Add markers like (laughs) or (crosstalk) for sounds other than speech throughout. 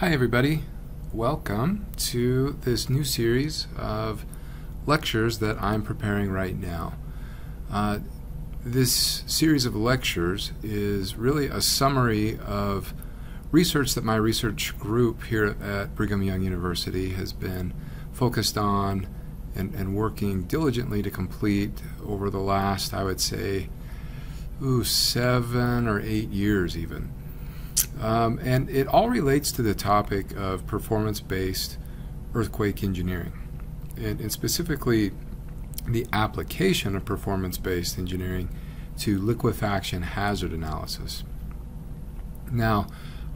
Hi, everybody. Welcome to this new series of lectures that I'm preparing right now. Uh, this series of lectures is really a summary of research that my research group here at Brigham Young University has been focused on and, and working diligently to complete over the last, I would say, ooh, seven or eight years even. Um, and it all relates to the topic of performance based earthquake engineering, and, and, specifically the application of performance based engineering to liquefaction hazard analysis. Now,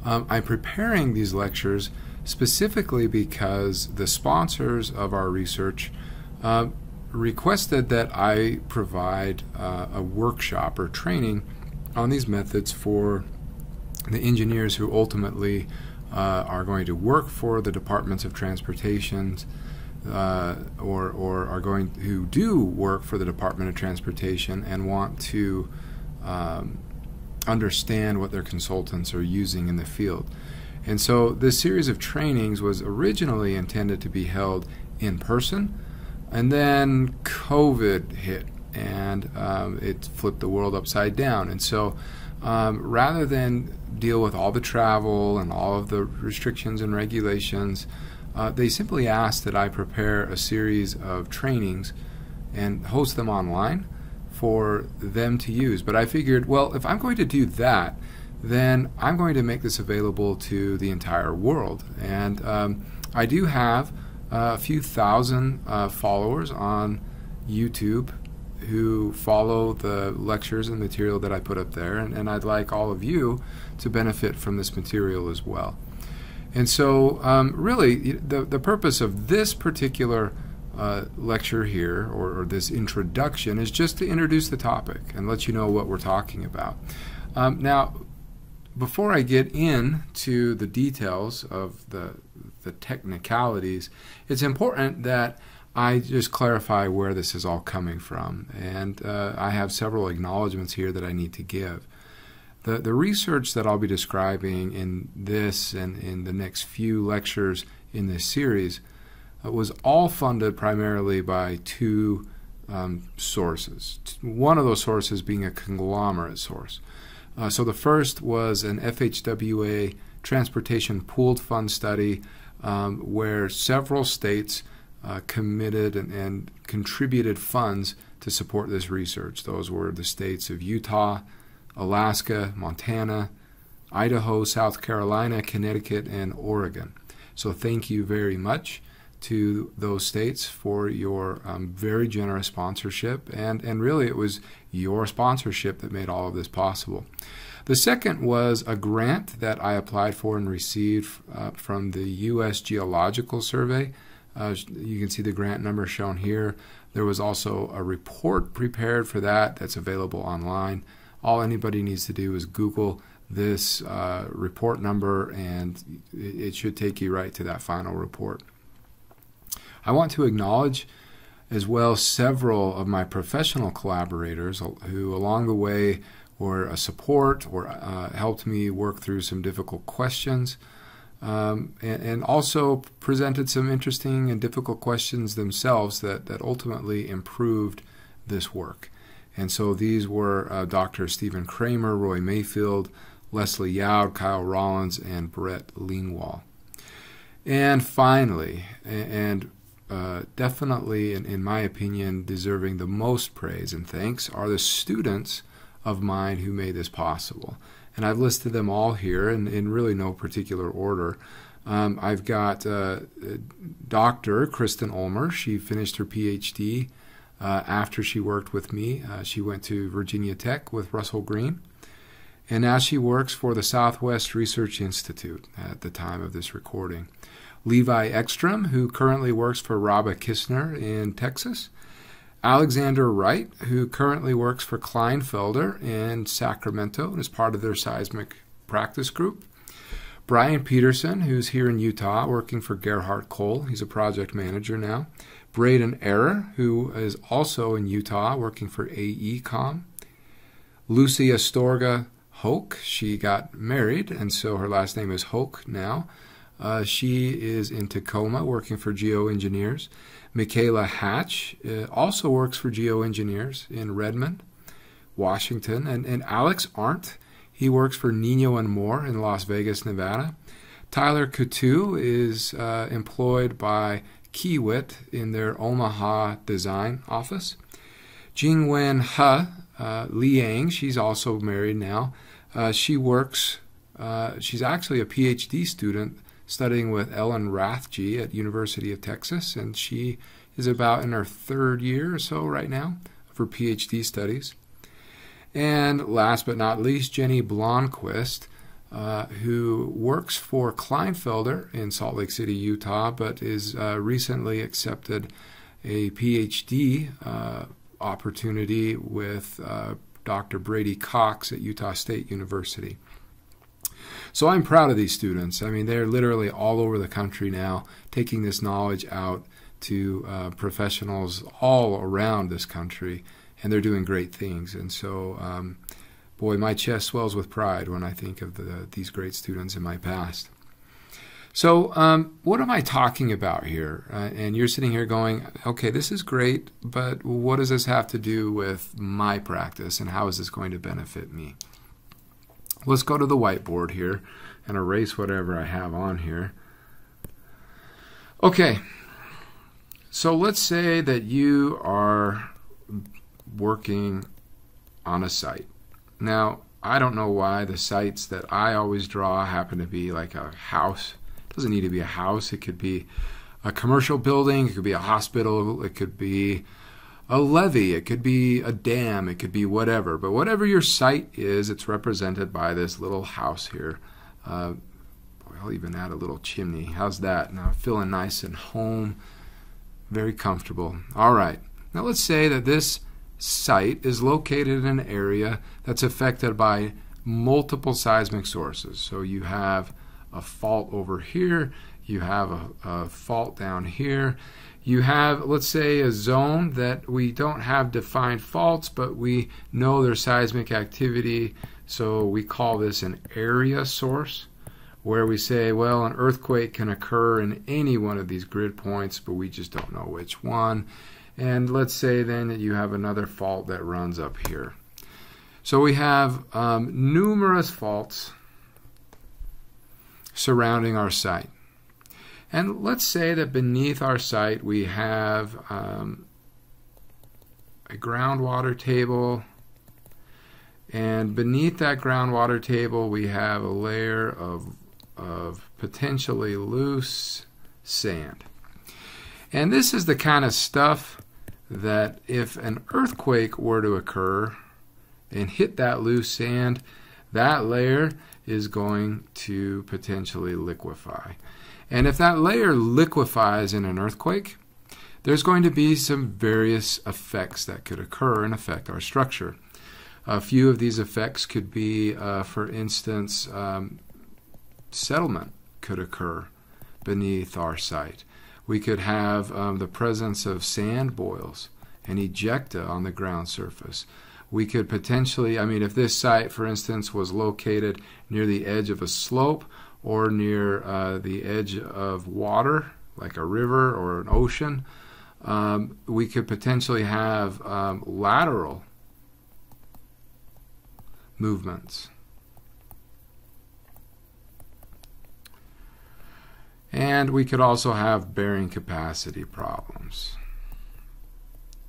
um, I'm preparing these lectures specifically because the sponsors of our research uh, requested that I provide uh, a workshop or training on these methods for the engineers who ultimately uh, are going to work for the departments of transportation uh, or, or are going who do work for the Department of Transportation and want to um, understand what their consultants are using in the field. And so this series of trainings was originally intended to be held in person, and then COVID hit and um, it flipped the world upside down. And so um, rather than deal with all the travel and all of the restrictions and regulations, uh, they simply asked that I prepare a series of trainings and host them online for them to use. But I figured, well, if I'm going to do that, then I'm going to make this available to the entire world. And um, I do have a few thousand uh, followers on YouTube who follow the lectures and material that I put up there, and, and I'd like all of you to benefit from this material as well. And so, um, really, the, the purpose of this particular uh, lecture here, or, or, this introduction, is just to introduce the topic and let you know what we're talking about. Um, now, before I get into the details of the, the technicalities, it's important that I just clarify where this is all coming from. And uh, I have several acknowledgments here that I need to give. The, the research that I'll be describing in this and in the next few lectures in this series uh, was all funded primarily by two um, sources. One of those sources being a conglomerate source. Uh, so the first was an FHWA transportation pooled fund study um, where several states uh, committed and, and, contributed funds to support this research. Those were the states of Utah, Alaska, Montana, Idaho, South Carolina, Connecticut, and Oregon. So thank you very much to those states for your um, very generous sponsorship, and, and really it was your sponsorship that made all of this possible. The second was a grant that I applied for and received uh, from the U.S. Geological Survey. Uh, you can see the grant number shown here. There was also a report prepared for that that's available online. All anybody needs to do is Google this uh, report number, and it should take you right to that final report. I want to acknowledge as well several of my professional collaborators who, along the way, were a support or uh, helped me work through some difficult questions um, and, and, also presented some interesting and difficult questions themselves that, that ultimately improved this work. And so these were uh, Dr. Stephen Kramer, Roy Mayfield, Leslie Youd, Kyle Rollins, and Brett Lingwall. And finally, and uh, definitely, in, in my opinion, deserving the most praise and thanks are the students of mine who made this possible and I've listed them all here in, in really no particular order. Um, I've got uh, Dr. Kristen Ulmer. She finished her PhD uh, after she worked with me. Uh, she went to Virginia Tech with Russell Green. And now she works for the Southwest Research Institute at the time of this recording. Levi Ekstrom, who currently works for Raba Kistner in Texas, Alexander Wright, who currently works for Kleinfelder in Sacramento and is part of their seismic practice group. Brian Peterson, who's here in Utah working for Gerhart Cole, he's a project manager now. Braden Ehrer, who is also in Utah working for AECOM. Lucy Astorga Hoke, she got married, and so her last name is Hoke now. Uh, she is in Tacoma working for geoengineers. Michaela Hatch uh, also works for geoengineers in Redmond, Washington. And, and Alex Arndt, he works for Ninyo and Moore in Las Vegas, Nevada. Tyler Coutu is uh, employed by Kiewit in their Omaha design office. Jingwen He, uh, Liang, she's also married now. Uh, she works, uh, she's actually a PhD student studying with Ellen Rathje at University of Texas, and she is about in her third year or so right now of her PhD studies. And last but not least, Jenny Blomquist, uh, who works for Kleinfelder in Salt Lake City, Utah, but is uh, recently accepted a PhD uh, opportunity with uh, Dr. Brady Cox at Utah State University. So I'm proud of these students. I mean, they're literally all over the country now taking this knowledge out to uh, professionals all around this country, and they're doing great things. And so, um, boy, my chest swells with pride when I think of the, these great students in my past. So, um, what am I talking about here? Uh, and you're sitting here going, okay, this is great, but what does this have to do with my practice and how is this going to benefit me? Let's go to the whiteboard here and erase whatever I have on here. Okay, so let's say that you are working on a site. Now, I don't know why the sites that I always draw happen to be like a house it doesn't need to be a house. It could be a commercial building. It could be a hospital. It could be a levee. It could be a dam. It could be whatever. But whatever your site is, it's represented by this little house here. Uh, I'll even add a little chimney. How's that? Now feeling nice and home, very comfortable. All right. Now let's say that this site is located in an area that's affected by multiple seismic sources. So you have a fault over here, you have a, a fault down here. You have, let's say, a zone that we don't have defined faults, but we know there's seismic activity, so we call this an area source where we say, well, an earthquake can occur in any one of these grid points, but we just don't know which one. And let's say then that you have another fault that runs up here. So we have um, numerous faults surrounding our site. And let's say that beneath our site we have um, a groundwater table, and beneath that groundwater table we have a layer of, of potentially loose sand. And this is the kind of stuff that if an earthquake were to occur and hit that loose sand, that layer is going to potentially liquefy. And if that layer liquefies in an earthquake, there's going to be some various effects that could occur and affect our structure. A few of these effects could be, uh, for instance, um, settlement could occur beneath our site. We could have um, the presence of sand boils and ejecta on the ground surface we could potentially, I mean, if this site, for instance, was located near the edge of a slope or near uh, the edge of water, like a river or an ocean, um, we could potentially have um, lateral movements. And we could also have bearing capacity problems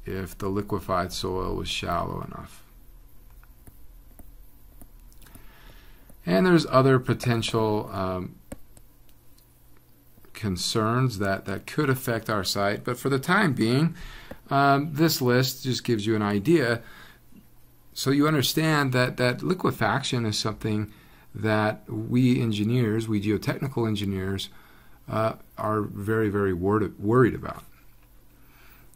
if the liquefied soil was shallow enough. And there's other potential um, concerns that, that could affect our site, but for the time being, um, this list just gives you an idea. So you understand that, that liquefaction is something that we engineers, we geotechnical engineers, uh, are very, very worried about.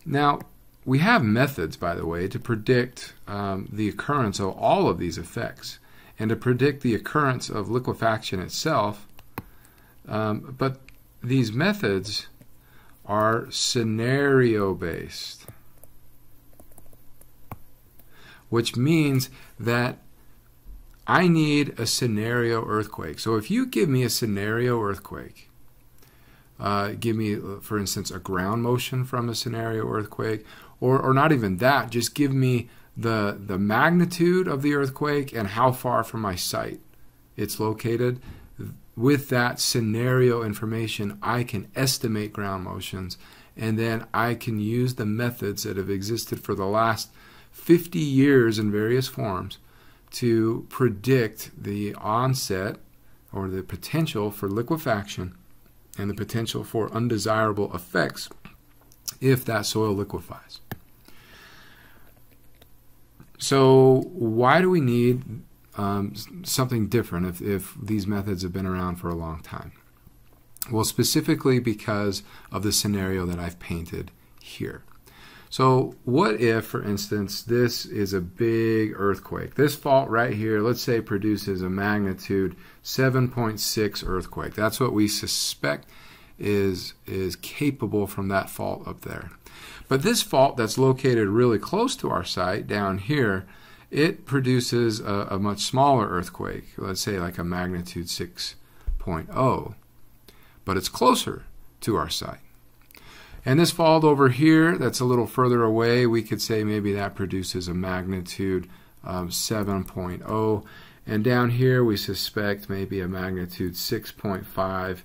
Now, we have methods, by the way, to predict um, the occurrence of all of these effects and to predict the occurrence of liquefaction itself. Um, but these methods are scenario based, which means that I need a scenario earthquake. So if you give me a scenario earthquake, uh, give me, for instance, a ground motion from a scenario earthquake, or, or not even that, just give me the, the magnitude of the earthquake and how far from my site it's located. With that scenario information, I can estimate ground motions, and then I can use the methods that have existed for the last 50 years in various forms to predict the onset or the potential for liquefaction and the potential for undesirable effects if that soil liquefies. So, why do we need um, something different if, if these methods have been around for a long time? Well, specifically because of the scenario that I've painted here. So, what if, for instance, this is a big earthquake? This fault right here, let's say, produces a magnitude 7.6 earthquake. That's what we suspect is, is capable from that fault up there. But this fault that's located really close to our site down here, it produces a, a much smaller earthquake, let's say like a magnitude 6.0, but it's closer to our site. And this fault over here, that's a little further away, we could say maybe that produces a magnitude um, of 7.0. And down here, we suspect maybe a magnitude 6.5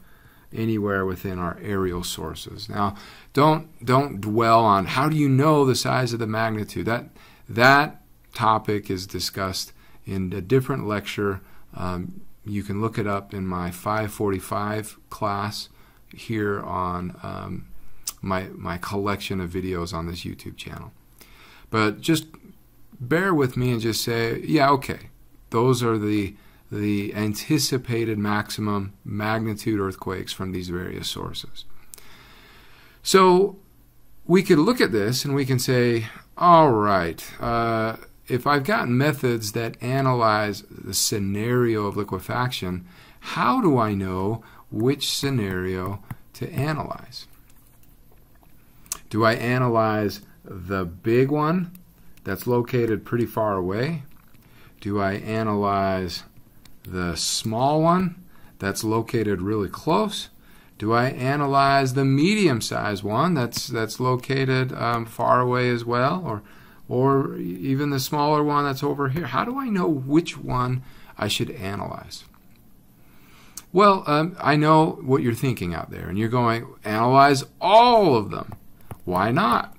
anywhere within our areal sources. Now, don't don't dwell on how do you know the size of the magnitude. That that topic is discussed in a different lecture. Um, you can look it up in my 545 class here on um, my my collection of videos on this YouTube channel. But just bear with me and just say, yeah, okay, those are the the anticipated maximum magnitude earthquakes from these various sources. So we could look at this and we can say, all right, uh, if I've got methods that analyze the scenario of liquefaction, how do I know which scenario to analyze? Do I analyze the big one that's located pretty far away? Do I analyze the small one that's located really close? Do I analyze the medium-sized one that's that's located um, far away as well, or or even the smaller one that's over here? How do I know which one I should analyze? Well, um, I know what you're thinking out there, and you're going analyze all of them. Why not?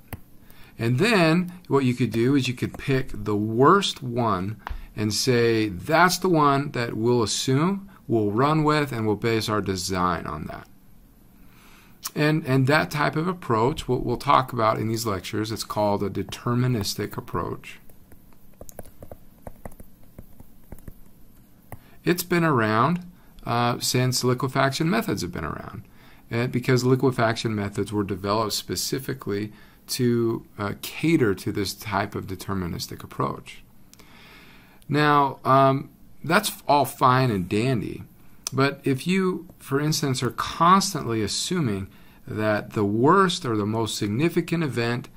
And then what you could do is you could pick the worst one and say that's the one that we'll assume, we'll run with, and we'll base our design on that. And, and that type of approach, what we'll talk about in these lectures, it's called a deterministic approach. It's been around uh, since liquefaction methods have been around because liquefaction methods were developed specifically to uh, cater to this type of deterministic approach. Now, um, that's all fine and dandy, but if you, for instance, are constantly assuming that the worst or the most significant event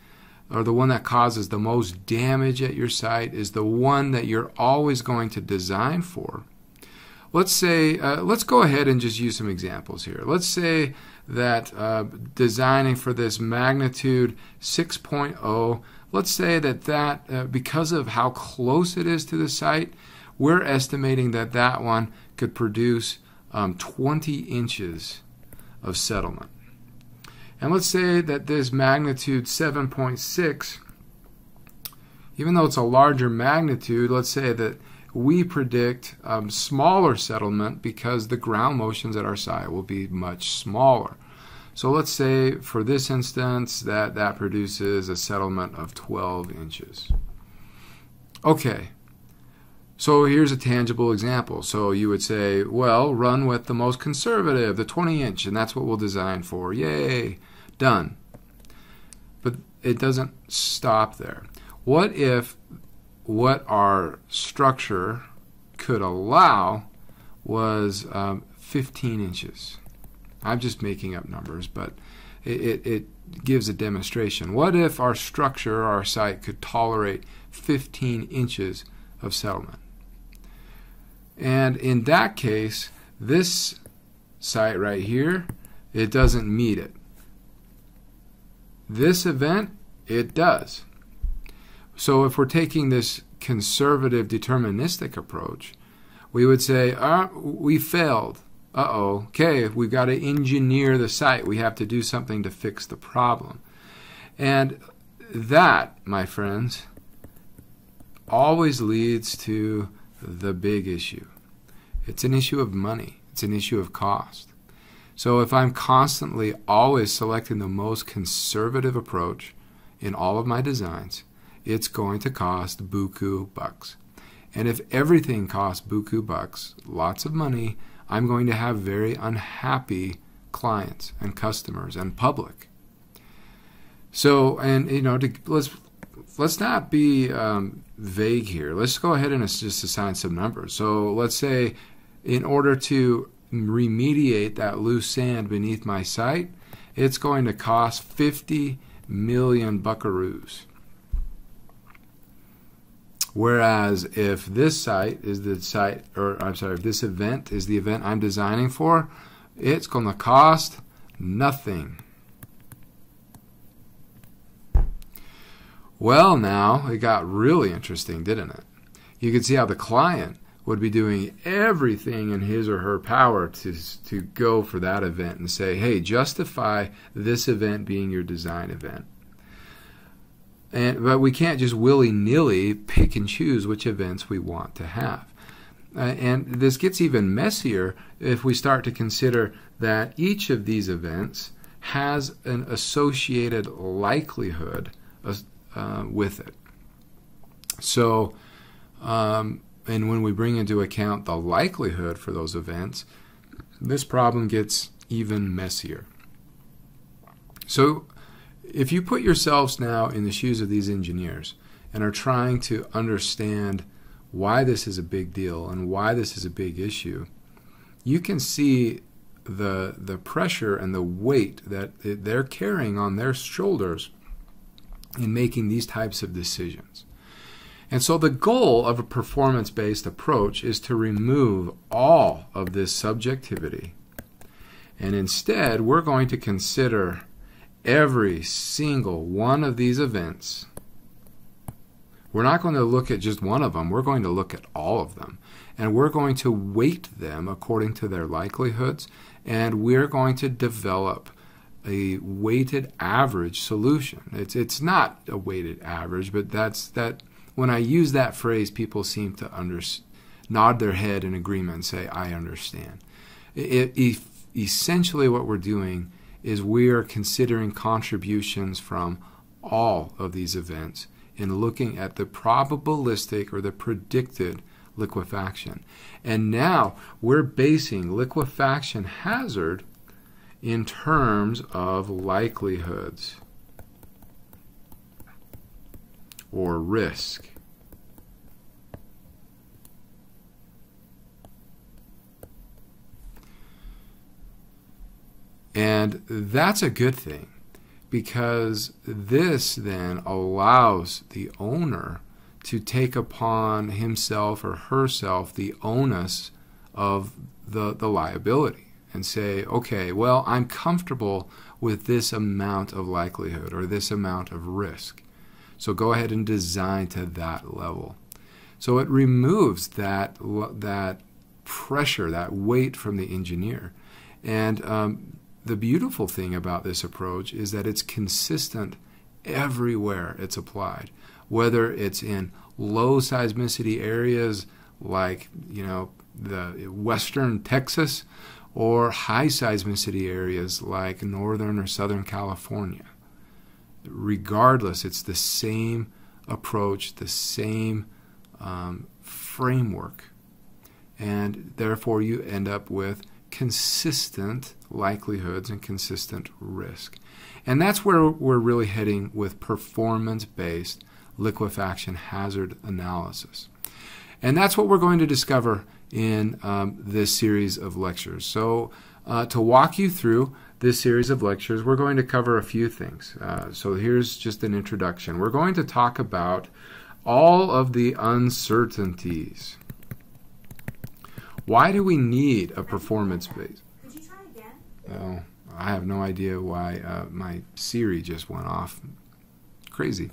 or the one that causes the most damage at your site is the one that you're always going to design for, let's say, uh, let's go ahead and just use some examples here. Let's say that uh, designing for this magnitude 6.0, let's say that that, uh, because of how close it is to the site, we're estimating that that one could produce um, 20 inches of settlement. And let's say that this magnitude 7.6, even though it's a larger magnitude, let's say that we predict um, smaller settlement because the ground motions at our site will be much smaller. So let's say for this instance that that produces a settlement of 12 inches. Okay, so here's a tangible example. So you would say, well, run with the most conservative, the 20 inch, and that's what we'll design for. Yay, done. But it doesn't stop there. What if what our structure could allow was um, 15 inches. I'm just making up numbers, but it, it, it, gives a demonstration. What if our structure, our site, could tolerate 15 inches of settlement? And in that case, this site right here it doesn't meet it. This event, it does. So if we're taking this conservative deterministic approach, we would say, uh, we failed. Uh oh, okay, we've got to engineer the site. We have to do something to fix the problem. And that, my friends, always leads to the big issue. It's an issue of money, it's an issue of cost. So if I'm constantly always selecting the most conservative approach in all of my designs, it's going to cost buku bucks. And if everything costs buku bucks, lots of money, I'm going to have very unhappy clients and customers and public. So, and you know, to, let's let's not be um, vague here. Let's go ahead and just assign some numbers. So, let's say, in order to remediate that loose sand beneath my site, it's going to cost 50 million buckaroos. Whereas if this site is the site, or I'm sorry, if this event is the event I'm designing for, it's going to cost nothing. Well, now it got really interesting, didn't it? You can see how the client would be doing everything in his or her power to, to go for that event and say, hey, justify this event being your design event. And, but we can't just willy nilly pick and choose which events we want to have. Uh, and this gets even messier if we start to consider that each of these events has an associated likelihood uh, with it. So, um, and when we bring into account the likelihood for those events, this problem gets even messier. So, if you put yourselves now in the shoes of these engineers and are trying to understand why this is a big deal and why this is a big issue, you can see the the pressure and the weight that they're carrying on their shoulders in making these types of decisions. And so the goal of a performance based approach is to remove all of this subjectivity. And instead, we're going to consider every single one of these events. We're not going to look at just one of them, we're going to look at all of them. And we're going to weight them according to their likelihoods, and we're going to develop a weighted average solution. It's, it's not a weighted average, but that's that. When I use that phrase, people seem to under, nod their head in agreement and say, I understand. It, it, essentially, what we're doing is we are considering contributions from all of these events in looking at the probabilistic or the predicted liquefaction. And now we're basing liquefaction hazard in terms of likelihoods or risk. And that's a good thing because this then allows the owner to take upon himself or herself the onus of the, the liability and say, okay, well, I'm comfortable with this amount of likelihood or this amount of risk. So go ahead and design to that level. So it removes that, that pressure, that weight from the engineer. And um, the beautiful thing about this approach is that it's consistent everywhere it's applied, whether it's in low seismicity areas like you know the western Texas or high seismicity areas like northern or southern California. Regardless, it's the same approach, the same um, framework, and therefore you end up with consistent likelihoods and consistent risk. And that's where we're really heading with performance based liquefaction hazard analysis. And that's what we're going to discover in um, this series of lectures. So, uh, to walk you through this series of lectures, we're going to cover a few things. Uh, so, here's just an introduction. We're going to talk about all of the uncertainties. Why do we need a performance base? Could you try again? Oh, I have no idea why uh, my Siri just went off. Crazy.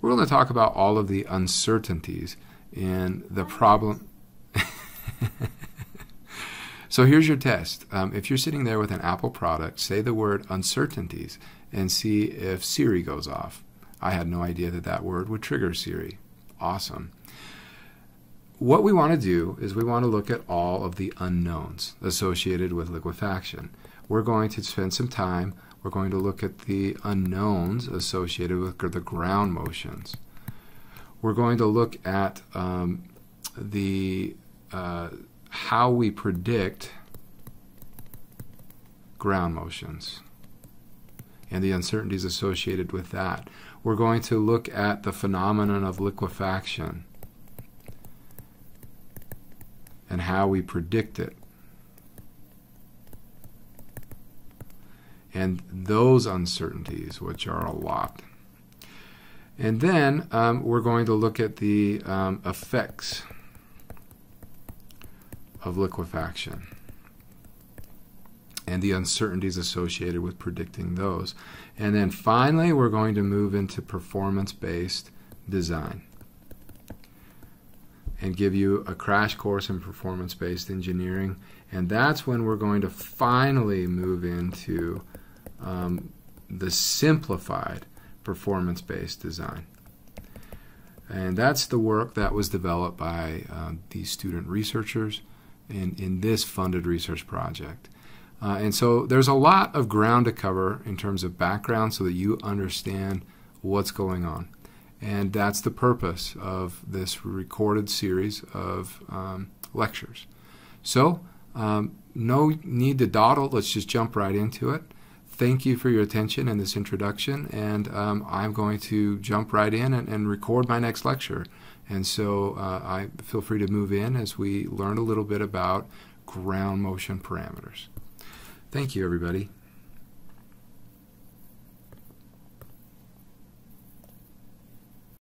We're going to talk about all of the uncertainties in the problem. (laughs) so here's your test. Um, if you're sitting there with an Apple product, say the word uncertainties and see if Siri goes off. I had no idea that that word would trigger Siri. Awesome. What we want to do is we want to look at all of the unknowns associated with liquefaction. We're going to spend some time, we're going to look at the unknowns associated with the ground motions. We're going to look at um, the uh, how we predict ground motions and the uncertainties associated with that. We're going to look at the phenomenon of liquefaction and how we predict it. And those uncertainties, which are a lot. And then um, we're going to look at the um, effects of liquefaction and the uncertainties associated with predicting those. And then finally, we're going to move into performance based design and give you a crash course in performance based engineering. And that's when we're going to finally move into um, the simplified performance based design. And that's the work that was developed by uh, these student researchers in, in this funded research project. Uh, and so there's a lot of ground to cover in terms of background so that you understand what's going on. And that's the purpose of this recorded series of um, lectures. So, um, no need to dawdle. Let's just jump right into it. Thank you for your attention in this introduction, and um, I'm going to jump right in and, and, record my next lecture. And so uh, I feel free to move in as we learn a little bit about ground motion parameters. Thank you, everybody.